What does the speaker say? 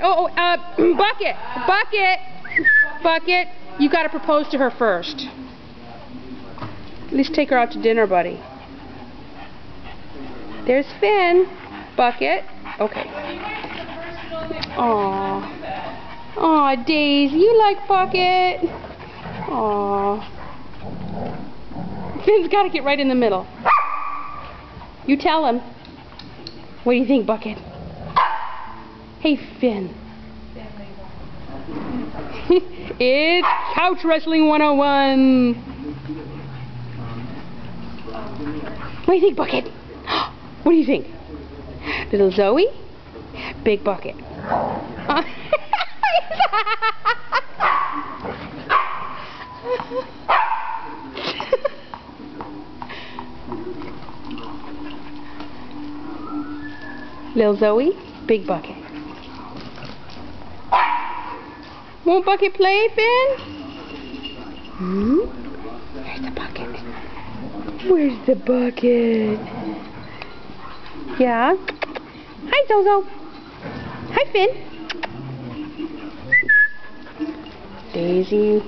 Oh, oh, uh, Bucket, Bucket, Bucket, you gotta propose to her first. At least take her out to dinner, buddy. There's Finn. Bucket. Okay. Aw. Aw, Daisy, you like Bucket? Aw. Finn's gotta get right in the middle. You tell him. What do you think, Bucket? Hey, Finn. it's Couch Wrestling 101. What do you think, Bucket? What do you think? Little Zoe? Big Bucket. Little Zoe? Big Bucket. Won't Bucket play, Finn? Hmm? Where's the bucket? Where's the bucket? Yeah? Hi, Zozo. Hi, Finn. Daisy.